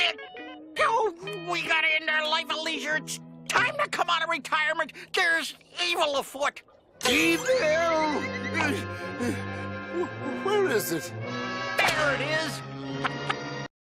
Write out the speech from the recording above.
it! Oh, we gotta end our life of leisure. It's time to come out of retirement. There's evil afoot. Evil! Uh, uh, where is it? There it is.